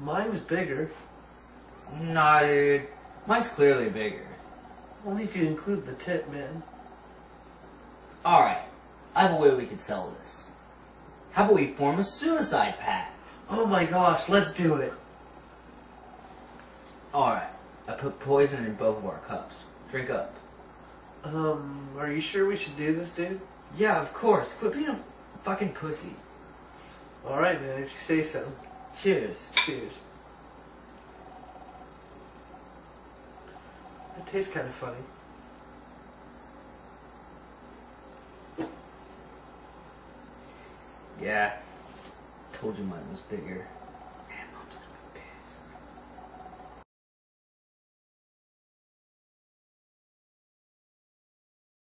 Mine's bigger. Nah, dude. Mine's clearly bigger. Only if you include the tip, man. Alright, I have a way we could sell this. How about we form a suicide pact? Oh my gosh, let's do it. Alright, I put poison in both of our cups. Drink up. Um, are you sure we should do this, dude? Yeah, of course. Quit being a fucking pussy. Alright, man, if you say so. Cheers. Cheers. It tastes kind of funny. Yeah. Told you mine was bigger.